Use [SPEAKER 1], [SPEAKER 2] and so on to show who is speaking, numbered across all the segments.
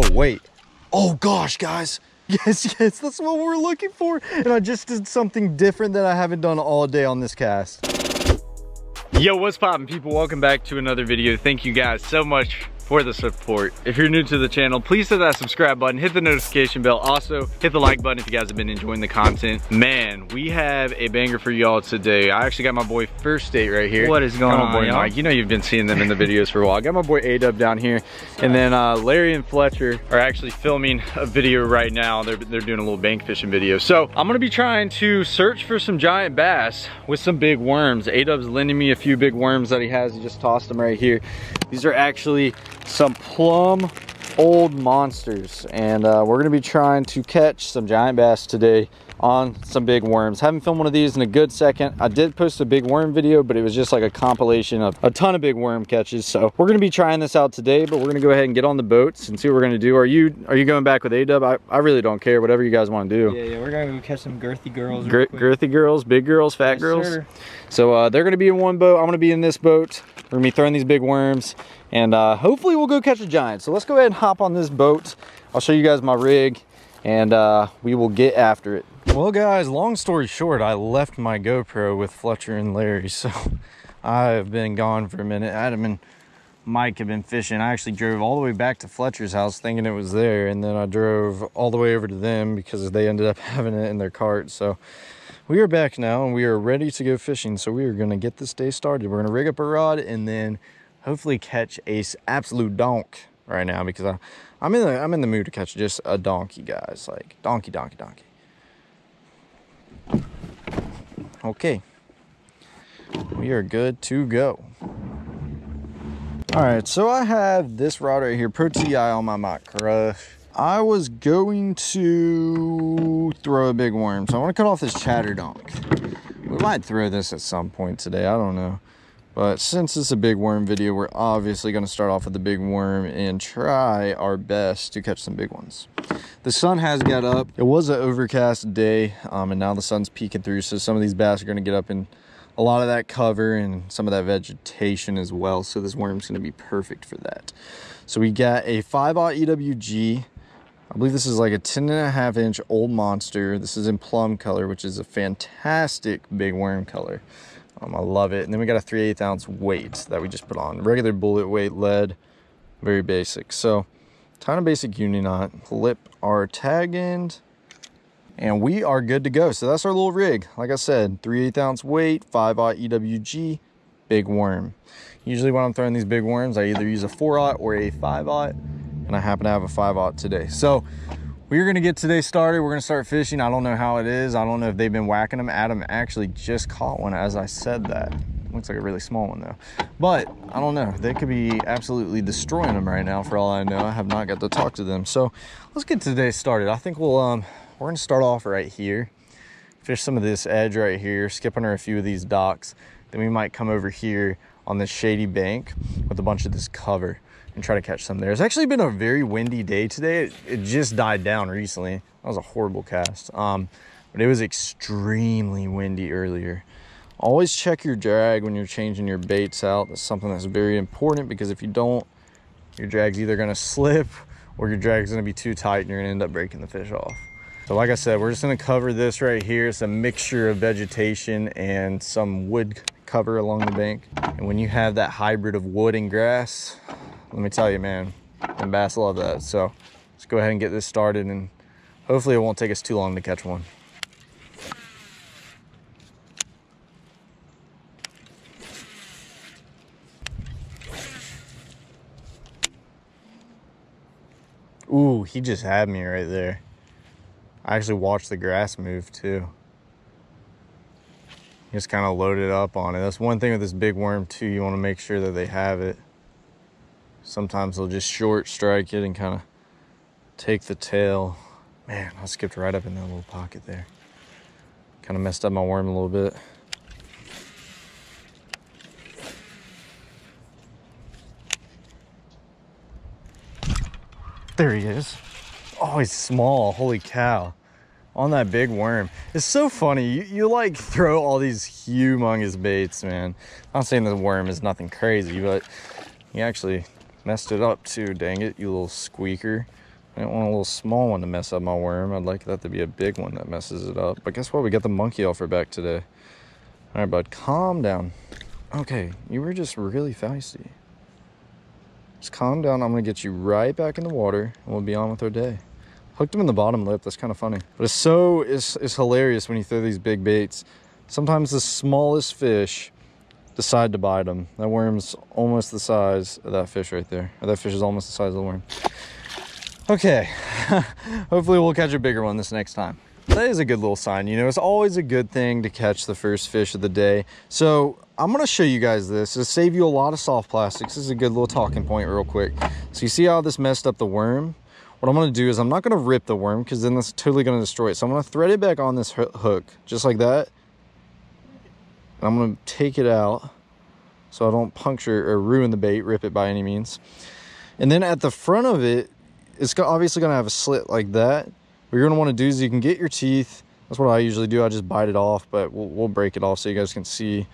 [SPEAKER 1] Oh, wait. Oh gosh, guys. Yes, yes, that's what we're looking for. And I just did something different that I haven't done all day on this cast.
[SPEAKER 2] Yo, what's poppin' people? Welcome back to another video. Thank you guys so much for the support. If you're new to the channel, please hit that subscribe button, hit the notification bell. Also, hit the like button if you guys have been enjoying the content. Man, we have a banger for y'all today. I actually got my boy First State right here.
[SPEAKER 3] What is going
[SPEAKER 2] got
[SPEAKER 3] on,
[SPEAKER 2] boy? Mike. You know you've been seeing them in the videos for a while. I got my boy A-Dub down here. And then uh, Larry and Fletcher are actually filming a video right now. They're, they're doing a little bank fishing video. So I'm gonna be trying to search for some giant bass with some big worms. A-Dub's lending me a few big worms that he has. He just tossed them right here. These are actually some plum old monsters and uh, we're gonna be trying to catch some giant bass today on some big worms haven't filmed one of these in a good second i did post a big worm video but it was just like a compilation of a ton of big worm catches so we're gonna be trying this out today but we're gonna go ahead and get on the boats and see what we're gonna do are you are you going back with a-dub I, I really don't care whatever you guys want to do
[SPEAKER 3] Yeah, yeah, we're gonna go catch some girthy girls.
[SPEAKER 2] Gir-
[SPEAKER 3] real quick.
[SPEAKER 2] girthy girls big girls fat
[SPEAKER 3] Yes,
[SPEAKER 2] girls
[SPEAKER 3] sir.
[SPEAKER 2] so uh, they're gonna be in one boat. I'm gonna be in this boat. We're gonna be throwing these big worms and uh, hopefully we'll go catch a giant. So let's go ahead and hop on this boat. I'll show you guys my rig and uh, we will get after it.
[SPEAKER 1] Well, guys, long story short, I left my GoPro with Fletcher and Larry, so I've been gone for a minute. Adam and Mike have been fishing. I actually drove all the way back to Fletcher's house thinking it was there, and then I drove all the way over to them because they ended up having it in their cart. So we are back now and we are ready to go fishing. So we are going to get this day started. We're going to rig up a rod and then hopefully catch a absolute donk right now because I, I'm in the I'm in the mood to catch just a donkey, guys. Like donkey, donkey, donkey. Okay. We are good to go. All right, so I have this rod right here, Pro TI on my Mach Crush. I was going to throw a big worm, so I want to cut off this chatter donk. We might throw this at some point today, I don't know. But since it's a big worm video, we're obviously going to start off with the big worm and try our best to catch some big ones. The sun has got up. It was an overcast day, um, and now the sun's peeking through, so some of these bass are going to get up in a lot of that cover and some of that vegetation as well. So this worm's going to be perfect for that. So we got a 5-aught EWG. I believe this is like a 10 and a half inch old monster. This is in plum color, which is a fantastic big worm color. Um, I love it. And then we got a 3 8 ounce weight that we just put on. Regular bullet weight lead, very basic. So, ton of basic uni knot. Flip our tag end, and we are good to go. So that's our little rig. Like I said, 3 8 ounce weight, 5 aught EWG, big worm. Usually when I'm throwing these big worms, I either use a 4 aught or a 5 aught, and I happen to have a 5 aught today. So we're gonna get today started. We're gonna start fishing. I don't know how it is. I don't know if they've been whacking them. Adam actually just caught one as I said that. Looks like a really small one though. But I don't know. They could be absolutely destroying them right now for all I know. I have not got to talk to them. So let's get today started. I think we'll um we're gonna start off right here. Fish some of this edge right here, skip under a few of these docks. Then we might come over here on this shady bank with a bunch of this cover and try to catch some there. It's actually been a very windy day today. It, it just died down recently. That was a horrible cast. Um, but it was extremely windy earlier. Always check your drag when you're changing your baits out. That's something that's very important because if you don't, your drag's either gonna slip or your drag's gonna be too tight and you're gonna end up breaking the fish off. So like I said, we're just gonna cover this right here. It's a mixture of vegetation and some wood cover along the bank. And when you have that hybrid of wood and grass, let me tell you, man, and bass love that. So let's go ahead and get this started and hopefully it won't take us too long to catch one. Ooh, he just had me right there. I actually watched the grass move too. Just kind of loaded up on it. That's one thing with this big worm too. You want to make sure that they have it. Sometimes they'll just short strike it and kind of take the tail. Man, I skipped right up in that little pocket there. Kind of messed up my worm a little bit. There he is. Oh, he's small. Holy cow. On that big worm. It's so funny. You, you like throw all these humongous baits, man. I'm not saying the worm is nothing crazy, but he actually Messed it up too, dang it, you little squeaker. I don't want a little small one to mess up my worm. I'd like that to be a big one that messes it up. But guess what? We got the monkey our back today. All right, bud, calm down. Okay, you were just really feisty. Just calm down. I'm gonna get you right back in the water and we'll be on with our day. Hooked him in the bottom lip. That's kind of funny. But it's so, it's, it's hilarious when you throw these big baits. Sometimes the smallest fish decide to bite them. That worm's almost the size of that fish right there. That fish is almost the size of the worm. Okay, hopefully we'll catch a bigger one this next time. That is a good little sign. You know, it's always a good thing to catch the first fish of the day. So I'm gonna show you guys this. It'll save you a lot of soft plastics. This is a good little talking point real quick. So you see how this messed up the worm? What I'm gonna do is I'm not gonna rip the worm because then that's totally gonna destroy it. So I'm gonna thread it back on this hook, just like that. I'm gonna take it out so I don't puncture or ruin the bait, rip it by any means. And then at the front of it, it's obviously gonna have a slit like that. What you're gonna wanna do is you can get your teeth. That's what I usually do. I just bite it off, but we'll, we'll break it off so you guys can see.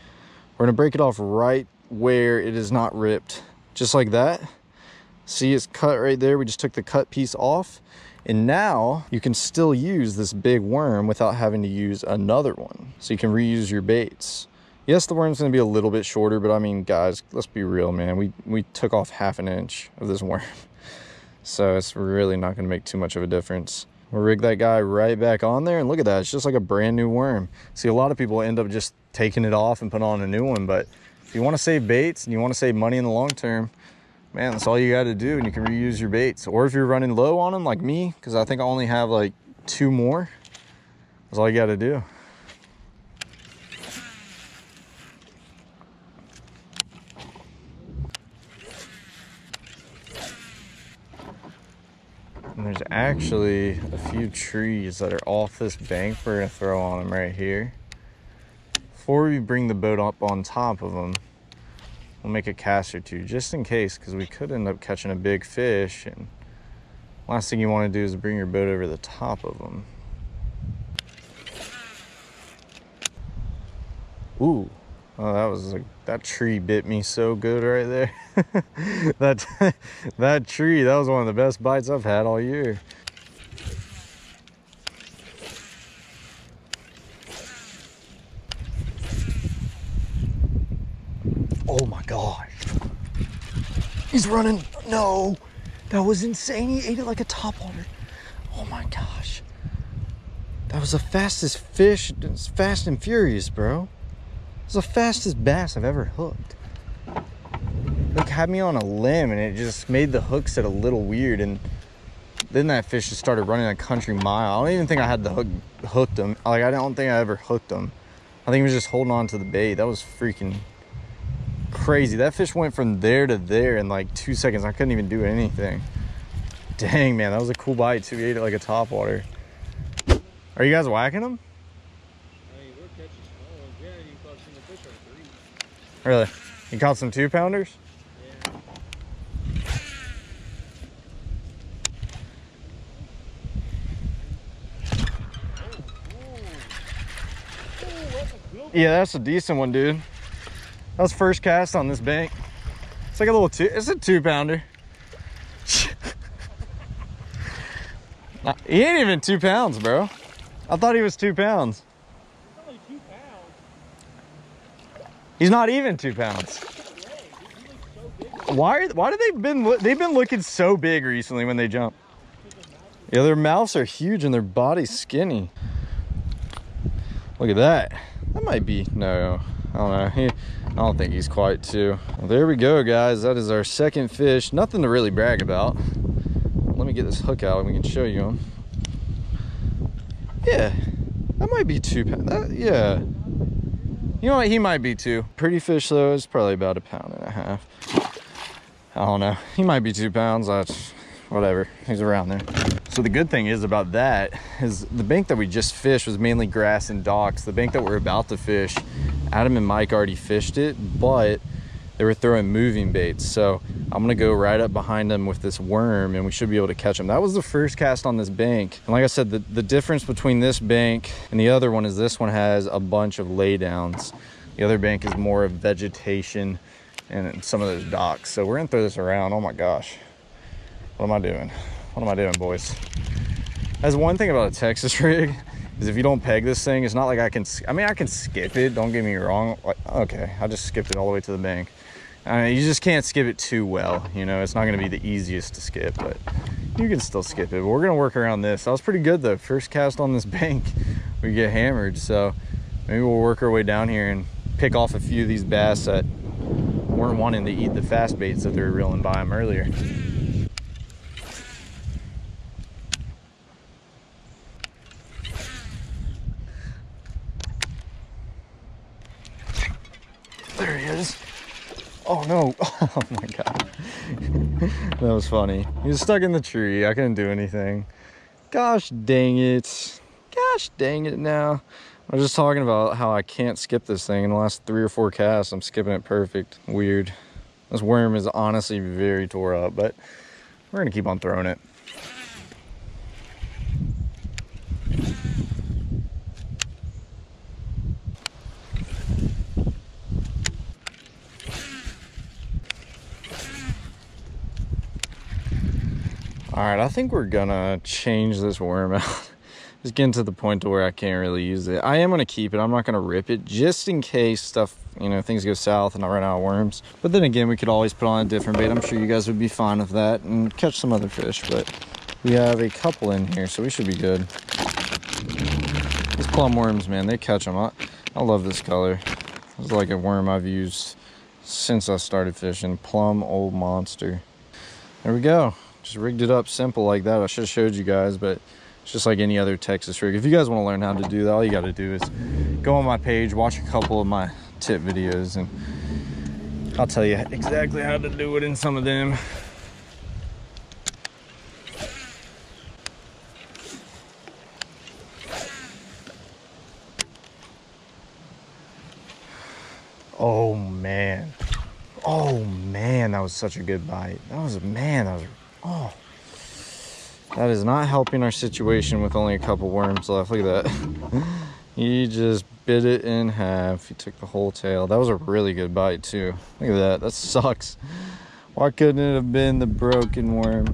[SPEAKER 1] We're gonna break it off right where it is not ripped, just like that. See, it's cut right there. We just took the cut piece off. And now you can still use this big worm without having to use another one. So you can reuse your baits. Yes, the worm's gonna be a little bit shorter, but I mean, guys, let's be real, man. We, we took off half an inch of this worm. So it's really not gonna make too much of a difference. We'll rig that guy right back on there and look at that. It's just like a brand new worm. See, a lot of people end up just taking it off and putting on a new one, but if you wanna save baits and you wanna save money in the long term, man, that's all you got to do and you can reuse your baits. Or if you're running low on them like me, because I think I only have like two more, that's all you got to do. Actually a few trees that are off this bank we're to throw on them right here. Before we bring the boat up on top of them, we'll make a cast or two just in case because we could end up catching a big fish and last thing you want to do is bring your boat over the top of them ooh oh that was like that tree bit me so good right there that that tree that was one of the best bites i've had all year Oh my gosh. He's running. No. That was insane. He ate it like a topwater. Oh my gosh. That was the fastest fish. It's fast and furious, bro. It's the fastest bass I've ever hooked. Like had me on a limb and it just made the hook set a little weird and then that fish just started running a country mile. I don't even think I had the hook hooked him. Like I don't think I ever hooked him. I think he was just holding on to the bait. That was freaking crazy. That fish went from there to there in like two seconds. I couldn't even do anything. Dang, man, that was a cool bite too. He ate it like a topwater. Are you guys whacking them? Really? You caught some two pounders? Yeah, that's a decent one, dude. That was first cast on this bank. It's like a little two, it's a two pounder. he ain't even two pounds, bro. I thought he was two pounds.
[SPEAKER 3] Two pounds.
[SPEAKER 1] He's not even two pounds. Why why do they been they've been looking so big recently when they jump? Yeah, their mouths are huge and their body's skinny. Look at that. That might be no. I don't know. He, I don't think he's quite two. Well, there we go, guys. That is our second fish. Nothing to really brag about. Let me get this hook out and we can show you him. Yeah, that might be two pounds. Yeah. You know what? He might be two. Pretty fish, though, is probably about a pound and a half. I don't know. He might be two pounds. That's whatever. He's around there. So the good thing is about that is the bank that we just fished was mainly grass and docks. The bank that we're about to fish, Adam and Mike already fished it, but they were throwing moving baits. So I'm gonna go right up behind them with this worm and we should be able to catch them. That was the first cast on this bank. And like I said, the, the difference between this bank and the other one is this one has a bunch of laydowns. The other bank is more of vegetation and some of those docks. So we're gonna throw this around. Oh my gosh. What am I doing? What am I doing, boys? That's one thing about a Texas rig is if you don't peg this thing, it's not like I can, I mean, I can skip it. Don't get me wrong. Like, okay, I just skipped it all the way to the bank. I mean, you just can't skip it too well. You know, it's not going to be the easiest to skip, but you can still skip it. But we're going to work around this. That was pretty good though. First cast on this bank, we get hammered. So maybe we'll work our way down here and pick off a few of these bass that weren't wanting to eat the fast baits that they were reeling by them earlier. There he is. Oh no. Oh my god. that was funny. He was stuck in the tree. I couldn't do anything. Gosh dang it. Gosh dang it now. I was just talking about how I can't skip this thing in the last three or four casts. I'm skipping it perfect. Weird. This worm is honestly very tore up, but we're gonna keep on throwing it. All right, I think we're gonna change this worm out. it's getting to the point to where I can't really use it. I am gonna keep it. I'm not gonna rip it just in case stuff, you know, things go south and I run out of worms. But then again, we could always put on a different bait. I'm sure you guys would be fine with that and catch some other fish. But we have a couple in here, so we should be good. These plum worms, man, they catch them. I, I love this color. It's like a worm I've used since I started fishing. Plum Old Monster. There we go just rigged it up simple like that. I should have showed you guys, but it's just like any other Texas rig. If you guys want to learn how to do that, all you got to do is go on my page, watch a couple of my tip videos, and I'll tell you exactly how to do it in some of them. Oh man. Oh man, that was such a good bite. That was a man, that was Oh, that is not helping our situation with only a couple worms left. Look at that. he just bit it in half. He took the whole tail. That was a really good bite too. Look at that. That sucks. Why couldn't it have been the broken worm?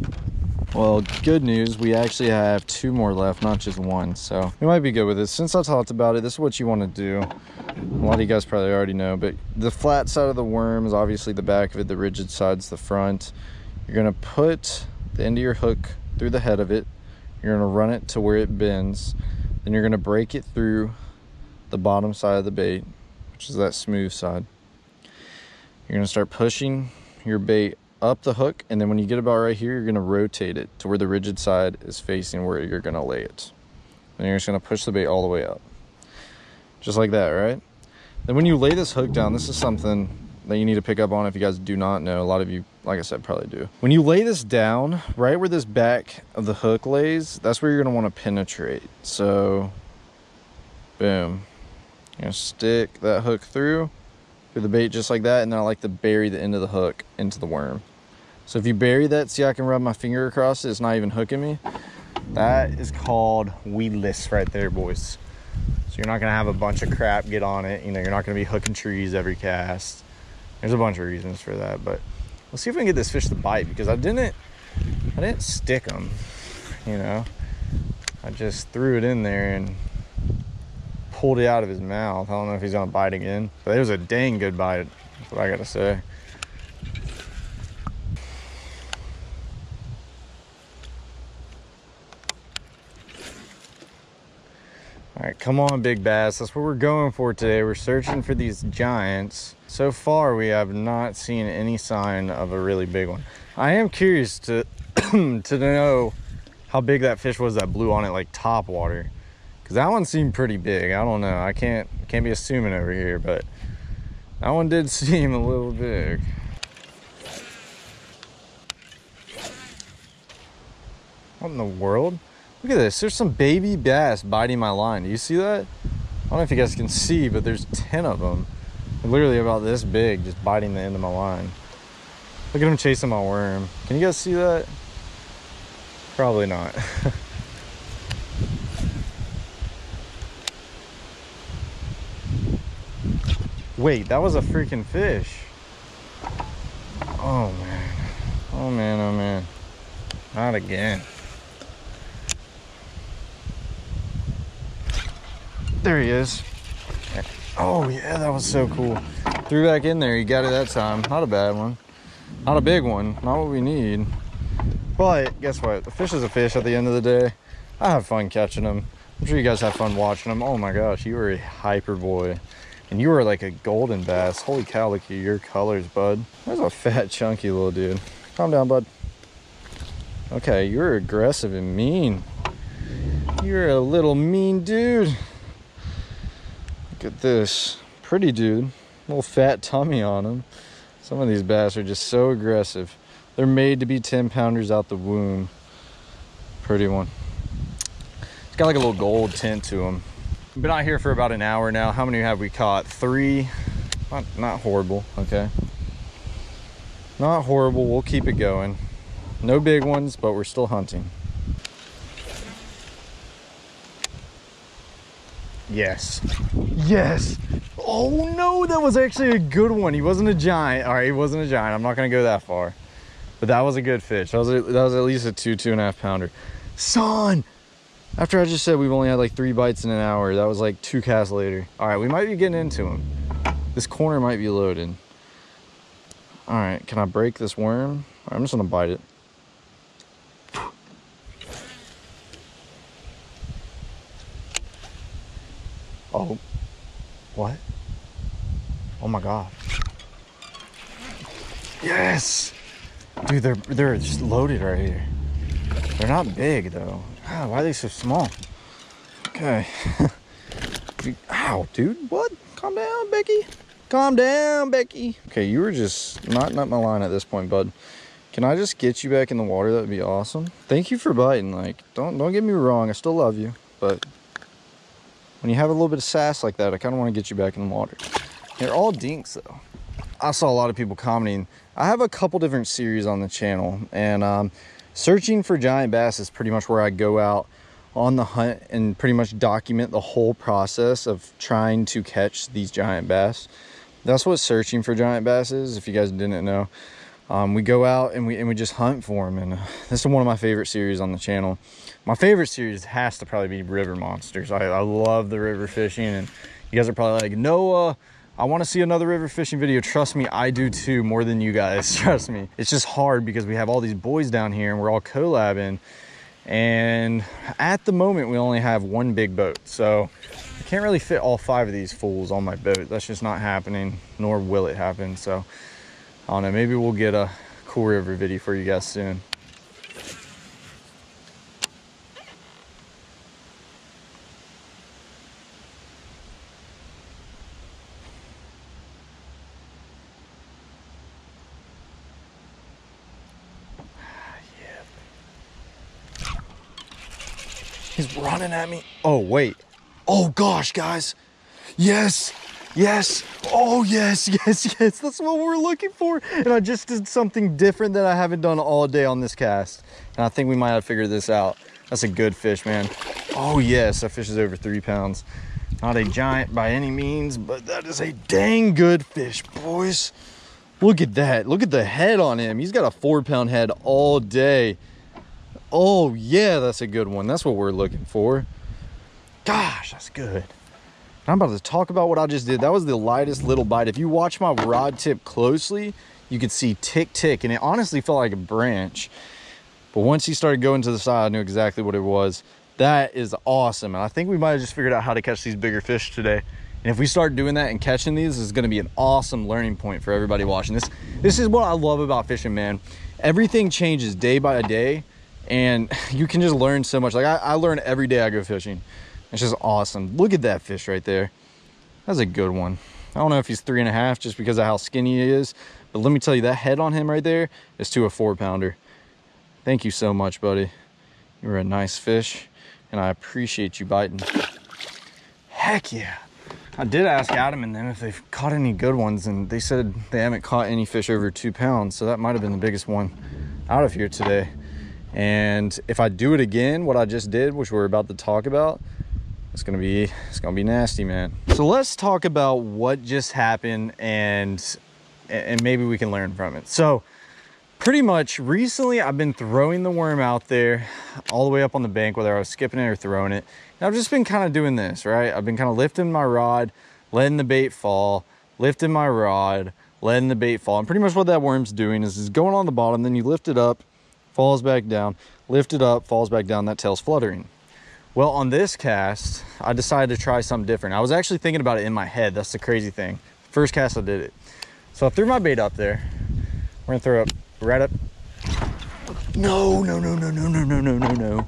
[SPEAKER 1] Well, good news, we actually have two more left, not just one. So we might be good with this. Since I talked about it, this is what you want to do. A lot of you guys probably already know, but the flat side of the worm is obviously the back of it. The rigid side's the front. You're gonna put the end of your hook through the head of it. You're gonna run it to where it bends. Then you're gonna break it through the bottom side of the bait, which is that smooth side. You're gonna start pushing your bait up the hook, and then when you get about right here, you're gonna rotate it to where the rigid side is facing where you're gonna lay it. Then you're just gonna push the bait all the way up. Just like that, right? Then when you lay this hook down, this is something that you need to pick up on if you guys do not know. A lot of you, like I said, probably do. When you lay this down, right where this back of the hook lays, that's where you're gonna wanna penetrate. So, boom. You're gonna stick that hook through, through the bait just like that, and then I like to bury the end of the hook into the worm. So if you bury that, see I can rub my finger across it, it's not even hooking me. That is called weedless right there, boys. So you're not gonna have a bunch of crap get on it. You know, you're not gonna be hooking trees every cast. There's a bunch of reasons for that, but let's see if we can get this fish to bite because I didn't, I didn't stick him, you know. I just threw it in there and pulled it out of his mouth. I don't know if he's gonna bite again, but it was a dang good bite. That's what I gotta say. All right, come on, big bass. That's what we're going for today. We're searching for these giants. So far, we have not seen any sign of a really big one. I am curious to to know how big that fish was that blew on it like top water. Cause that one seemed pretty big. I don't know. I can't can't be assuming over here, but that one did seem a little big. What in the world? Look at this. There's some baby bass biting my line. Do you see that? I don't know if you guys can see, but there's 10 of them. Literally about this big, just biting the end of my line. Look at him chasing my worm. Can you guys see that? Probably not. Wait, that was a freaking fish. Oh man. Oh man, oh man. Not again. There he is. Oh yeah, that was so cool. Threw back in there, You got it that time. Not a bad one. Not a big one, not what we need. But guess what? The fish is a fish at the end of the day. I have fun catching them. I'm sure you guys have fun watching them. Oh my gosh, you were a hyper boy. And you were like a golden bass. Holy cow, look at your colors, bud. That's a fat, chunky little dude. Calm down, bud. Okay, you're aggressive and mean. You're a little mean dude. Look at this. Pretty dude. Little fat tummy on him. Some of these bass are just so aggressive. They're made to be 10 pounders out the womb. Pretty one. It's got like a little gold tint to him. Been out here for about an hour now. How many have we caught? Three. Not, not horrible, okay? Not horrible. We'll keep it going. No big ones, but we're still hunting. Yes. Yes. Oh no, that was actually a good one. He wasn't a giant. All right, he wasn't a giant. I'm not gonna go that far. But that was a good fish. That was a, that was at least a two, two and a half pounder. Son! After I just said we've only had like three bites in an hour, that was like two casts later. All right, we might be getting into him. This corner might be loaded. All right, can I break this worm? I'm just gonna bite it. Oh, what? Oh my God. Yes! Dude, they're, they're just loaded right here. They're not big though. Ah, why are they so small? Okay. Ow, dude, what? Calm down, Becky. Calm down, Becky. Okay, you were just not up my line at this point, bud. Can I just get you back in the water? That would be awesome. Thank you for biting. Like, don't don't get me wrong. I still love you, but when you have a little bit of sass like that, I kind of want to get you back in the water. They're all dinks though. I saw a lot of people commenting. I have a couple different series on the channel, and um, searching for giant bass is pretty much where I go out on the hunt and pretty much document the whole process of trying to catch these giant bass. That's what searching for giant bass is. If you guys didn't know, um, we go out and we and we just hunt for them. And uh, this is one of my favorite series on the channel. My favorite series has to probably be River Monsters. I, I love the river fishing, and you guys are probably like, Noah. I want to see another river fishing video. Trust me, I do too, more than you guys. Trust me. It's just hard because we have all these boys down here and we're all collabing. And at the moment, we only have one big boat. So I can't really fit all five of these fools on my boat. That's just not happening, nor will it happen. So I don't know, maybe we'll get a cool river video for you guys soon. He's running at me. Oh, wait. Oh, gosh, guys. Yes. Yes. Oh, yes, yes, yes. That's what we're looking for. And I just did something different that I haven't done all day on this cast. And I think we might have figured this out. That's a good fish, man. Oh, yes. That fish is over three pounds. Not a giant by any means, but that is a dang good fish, boys. Look at that. Look at the head on him. He's got a four pound head all day. Oh, yeah, that's a good one. That's what we're looking for. Gosh, that's good. I'm about to talk about what I just did. That was the lightest little bite. If you watch my rod tip closely, you could see tick, tick, and it honestly felt like a branch. But once he started going to the side, I knew exactly what it was. That is awesome. And I think we might have just figured out how to catch these bigger fish today. And if we start doing that and catching these, is gonna be an awesome learning point for everybody watching this. This is what I love about fishing, man. Everything changes day by day and you can just learn so much. Like I, I learn every day I go fishing. It's just awesome. Look at that fish right there. That's a good one. I don't know if he's three and a half just because of how skinny he is, but let me tell you, that head on him right there is to a four pounder. Thank you so much, buddy. You're a nice fish, and I appreciate you biting. Heck yeah. I did ask Adam and them if they've caught any good ones, and they said they haven't caught any fish over two pounds, so that might have been the biggest one out of here today. And if I do it again, what I just did, which we're about to talk about, it's gonna be it's gonna be nasty, man. So let's talk about what just happened and and maybe we can learn from it. So pretty much recently I've been throwing the worm out there all the way up on the bank, whether I was skipping it or throwing it. And I've just been kind of doing this, right? I've been kind of lifting my rod, letting the bait fall, lifting my rod, letting the bait fall. And pretty much what that worm's doing is, it's going on the bottom, then you lift it up, falls back down, lift it up, falls back down, that tail's fluttering. Well, on this cast, I decided to try something different. I was actually thinking about it in my head. That's the crazy thing. First cast I did it. So I threw my bait up there. We're gonna throw up right up. No, no, no, no, no, no, no, no, no, no.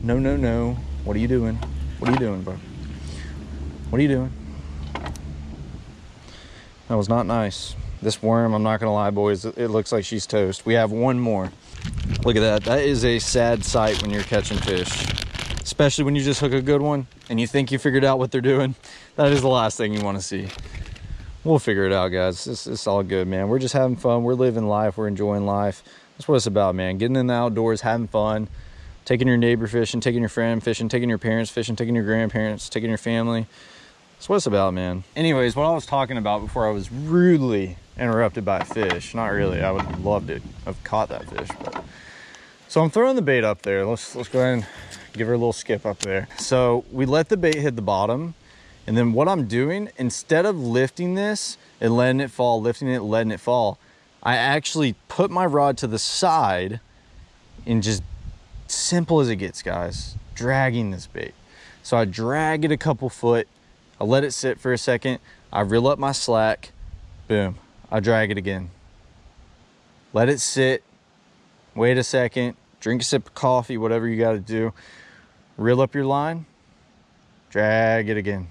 [SPEAKER 1] No, no, no. What are you doing? What are you doing, bro? What are you doing? That was not nice. This worm, I'm not gonna lie, boys, it looks like she's toast. We have one more. Look at that. That is a sad sight when you're catching fish. Especially when you just hook a good one and you think you figured out what they're doing. That is the last thing you want to see. We'll figure it out, guys. It's, it's all good, man. We're just having fun. We're living life. We're enjoying life. That's what it's about, man. Getting in the outdoors, having fun, taking your neighbor fishing, taking your friend fishing, taking your parents fishing, taking your grandparents, taking your family. That's what it's about, man. Anyways, what I was talking about before I was rudely interrupted by a fish. Not really. I would love to have caught that fish. But... So I'm throwing the bait up there. Let's let's go ahead and give her a little skip up there. So we let the bait hit the bottom. And then what I'm doing, instead of lifting this and letting it fall, lifting it, letting it fall, I actually put my rod to the side and just simple as it gets, guys, dragging this bait. So I drag it a couple foot, I let it sit for a second, I reel up my slack, boom, I drag it again. Let it sit, wait a second, drink a sip of coffee, whatever you got to do. Reel up your line, drag it again.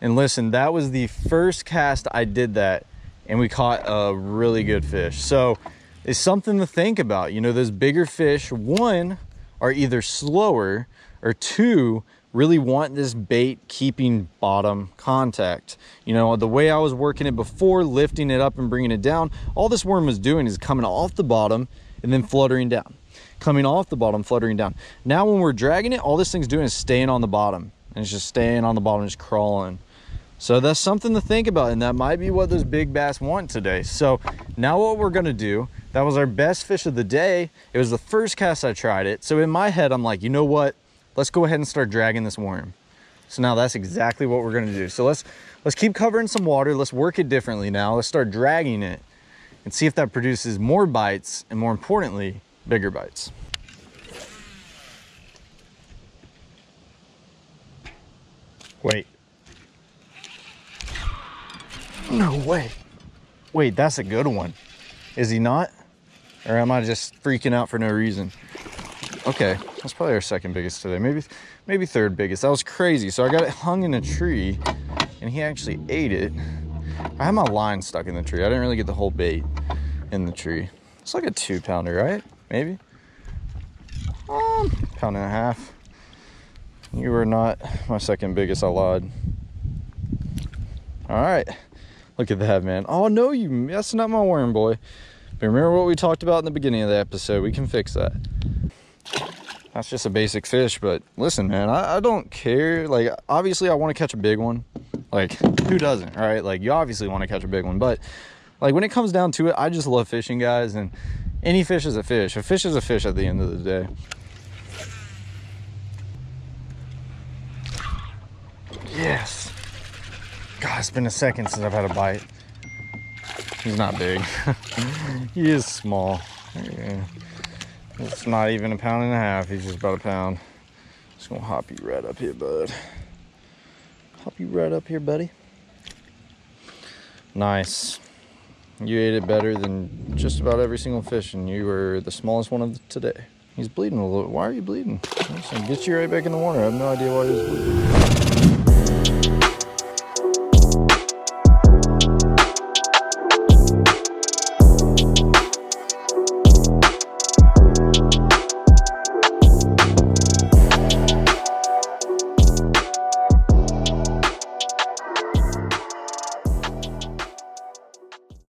[SPEAKER 1] And listen, that was the first cast I did that, and we caught a really good fish. So it's something to think about. You know, those bigger fish, one, are either slower, or two, really want this bait keeping bottom contact. You know, the way I was working it before, lifting it up and bringing it down, all this worm was doing is coming off the bottom and then fluttering down. Coming off the bottom, fluttering down. Now when we're dragging it, all this thing's doing is staying on the bottom. And it's just staying on the bottom, just crawling. So that's something to think about, and that might be what those big bass want today. So now what we're gonna do, that was our best fish of the day. It was the first cast I tried it. So in my head, I'm like, you know what? Let's go ahead and start dragging this worm. So now that's exactly what we're gonna do. So let's let's keep covering some water. Let's work it differently now. Let's start dragging it and see if that produces more bites and more importantly, bigger bites. Wait. No way. Wait, that's a good one. Is he not? Or am I just freaking out for no reason? Okay, that's probably our second biggest today. Maybe maybe third biggest. That was crazy. So I got it hung in a tree and he actually ate it. I had my line stuck in the tree. I didn't really get the whole bait in the tree. It's like a two pounder, right? Maybe. Um, pound and a half. You were not my second biggest. I. All right. Look at that, man. Oh, no, you messing up my worm, boy. But remember what we talked about in the beginning of the episode. We can fix that. That's just a basic fish, but listen, man, I, I don't care. Like, obviously, I want to catch a big one. Like, who doesn't, right? Like, you obviously want to catch a big one, but like when it comes down to it, I just love fishing, guys, and any fish is a fish. A fish is a fish at the end of the day. Yes. God, it's been a second since I've had a bite. He's not big. he is small. It's not even a pound and a half. He's just about a pound. Just gonna hop you right up here, bud. Hop you right up here, buddy. Nice. You ate it better than just about every single fish, and you were the smallest one of today. He's bleeding a little. Why are you bleeding? Get you right back in the water. I have no idea why he's bleeding.